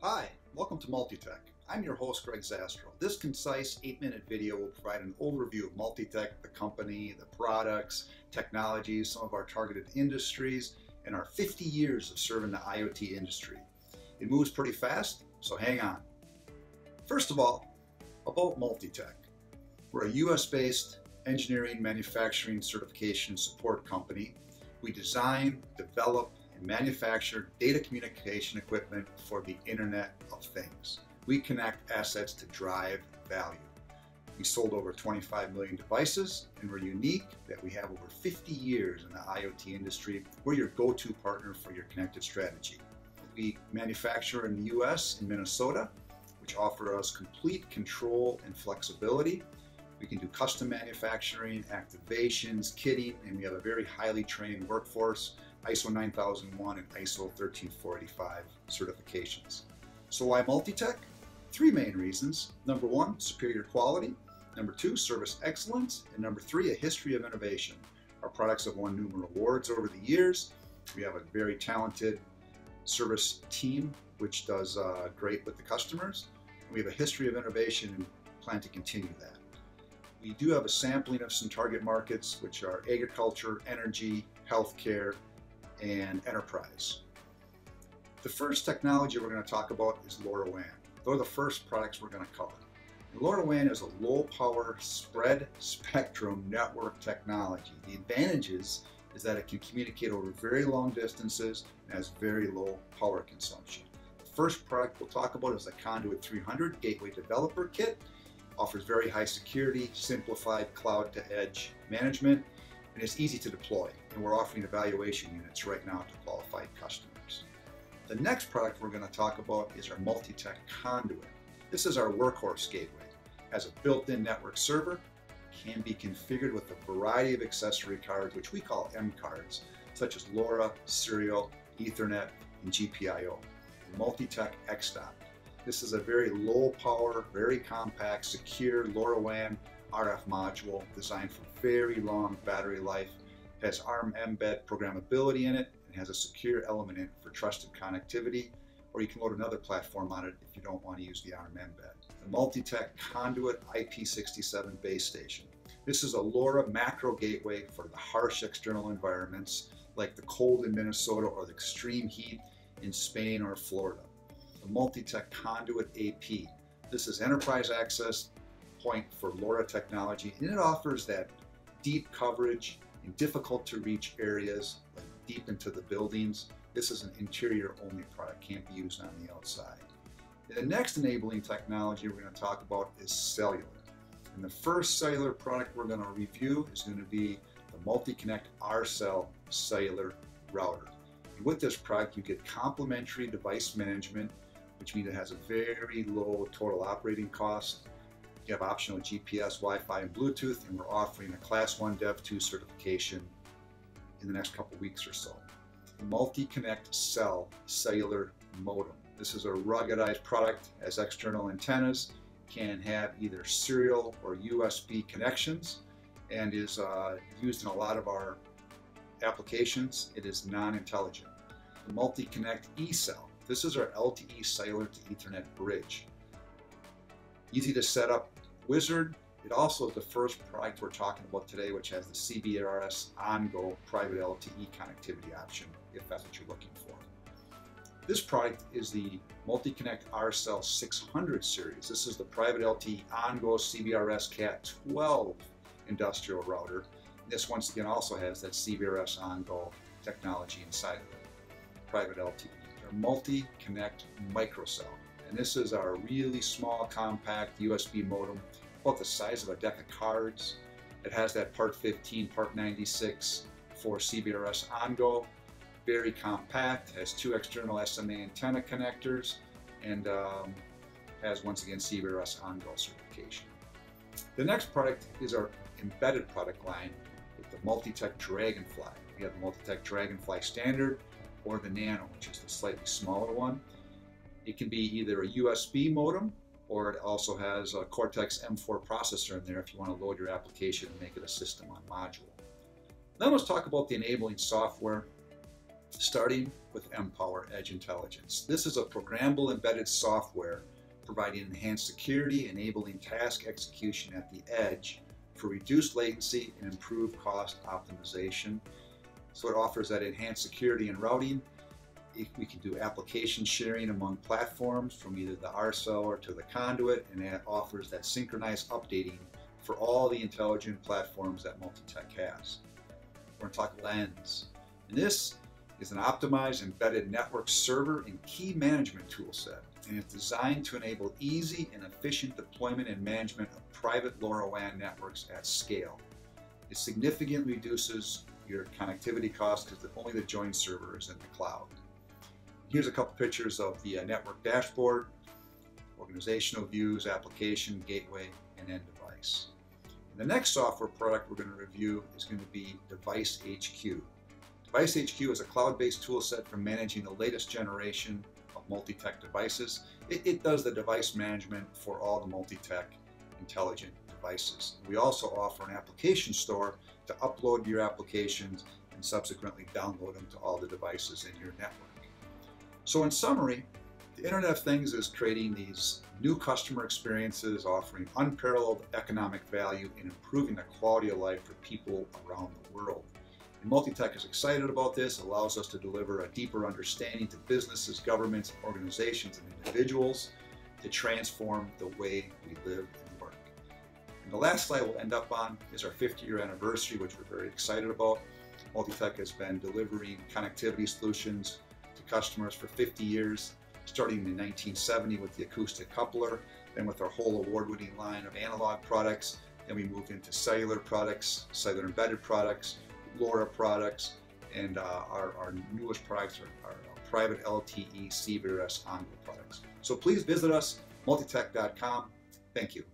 Hi, welcome to Multitech. I'm your host, Greg Zastro. This concise eight minute video will provide an overview of Multitech, the company, the products, technologies, some of our targeted industries, and our 50 years of serving the IoT industry. It moves pretty fast, so hang on. First of all, about Multitech. We're a US based engineering, manufacturing, certification support company. We design, develop, and manufacture data communication equipment for the Internet of Things. We connect assets to drive value. We sold over 25 million devices, and we're unique that we have over 50 years in the IoT industry. We're your go-to partner for your connected strategy. We manufacture in the US in Minnesota, which offer us complete control and flexibility. We can do custom manufacturing, activations, kitting, and we have a very highly trained workforce, ISO 9001 and ISO 13485 certifications. So why Multitech? Three main reasons. Number one, superior quality. Number two, service excellence. And number three, a history of innovation. Our products have won numerous awards over the years. We have a very talented service team, which does uh, great with the customers. We have a history of innovation and plan to continue that. We do have a sampling of some target markets, which are agriculture, energy, healthcare, and enterprise. The first technology we're going to talk about is LoRaWAN. Those are the first products we're going to cover. LoRaWAN is a low power spread spectrum network technology. The advantages is that it can communicate over very long distances and has very low power consumption. The first product we'll talk about is the Conduit 300 Gateway Developer Kit offers very high security, simplified cloud to edge management, and it's easy to deploy. And we're offering evaluation units right now to qualified customers. The next product we're going to talk about is our Multitech Conduit. This is our workhorse gateway. Has a built-in network server, can be configured with a variety of accessory cards, which we call M cards, such as LoRa, Serial, Ethernet, and GPIO. Multitech XDOT. This is a very low power, very compact, secure LoRaWAN RF module designed for very long battery life. Has ARM mbed programmability in it and has a secure element in it for trusted connectivity, or you can load another platform on it if you don't want to use the ARM mbed. The Multitech Conduit IP67 base station. This is a LoRa macro gateway for the harsh external environments like the cold in Minnesota or the extreme heat in Spain or Florida the Multitech Conduit AP. This is enterprise access point for LoRa technology, and it offers that deep coverage in difficult to reach areas, like deep into the buildings. This is an interior only product, can't be used on the outside. The next enabling technology we're going to talk about is cellular. And the first cellular product we're going to review is going to be the Multi-Connect R-Cell cellular router. And with this product, you get complementary device management which means it has a very low total operating cost. You have optional GPS, Wi-Fi, and Bluetooth, and we're offering a Class 1 Div 2 certification in the next couple weeks or so. Multi-Connect Cell Cellular Modem. This is a ruggedized product, has external antennas, can have either serial or USB connections, and is uh, used in a lot of our applications. It is non-intelligent. The Multi-Connect eCell this is our LTE cellular to Ethernet bridge. Easy to set up wizard. It also is the first product we're talking about today, which has the CBRS OnGo private LTE connectivity option, if that's what you're looking for. This product is the Multi-Connect R-Cell 600 series. This is the private LTE OnGo CBRS Cat 12 industrial router. This once again also has that CBRS OnGo technology inside of it, private LTE our multi-connect microcell. And this is our really small, compact USB modem, about the size of a deck of cards. It has that part 15, part 96 for CBRS OnGo. Very compact, has two external SMA antenna connectors, and um, has once again CBRS OnGo certification. The next product is our embedded product line with the Multitech Dragonfly. We have the Multitech Dragonfly Standard, or the Nano, which is the slightly smaller one. It can be either a USB modem or it also has a Cortex M4 processor in there if you want to load your application and make it a system on module. Then let's talk about the enabling software. starting with mPower Edge Intelligence. This is a programmable embedded software providing enhanced security, enabling task execution at the edge for reduced latency and improved cost optimization. So it offers that enhanced security and routing. We can do application sharing among platforms from either the rCell or to the conduit, and it offers that synchronized updating for all the intelligent platforms that Multitech has. We're going to talk Lens. And this is an optimized embedded network server and key management toolset, and it's designed to enable easy and efficient deployment and management of private LoRaWAN networks at scale. It significantly reduces your connectivity costs because only the joint server is in the cloud. Here's a couple pictures of the uh, network dashboard, organizational views, application, gateway, and end device. And the next software product we're going to review is going to be Device HQ. Device HQ is a cloud-based tool set for managing the latest generation of Multitech devices. It, it, does the device management for all the Multitech intelligent devices. We also offer an application store to upload your applications and subsequently download them to all the devices in your network. So in summary, the Internet of Things is creating these new customer experiences, offering unparalleled economic value and improving the quality of life for people around the world. And Multitech is excited about this, allows us to deliver a deeper understanding to businesses, governments, organizations, and individuals to transform the way we live and work. And the last slide we'll end up on is our 50 year anniversary, which we're very excited about. Multitech has been delivering connectivity solutions customers for 50 years, starting in 1970 with the acoustic coupler, then with our whole award-winning line of analog products, then we moved into cellular products, cellular embedded products, LoRa products, and uh, our, our, newest products are, our private LTE CBRS OnGo products. So please visit us, multitech.com. Thank you.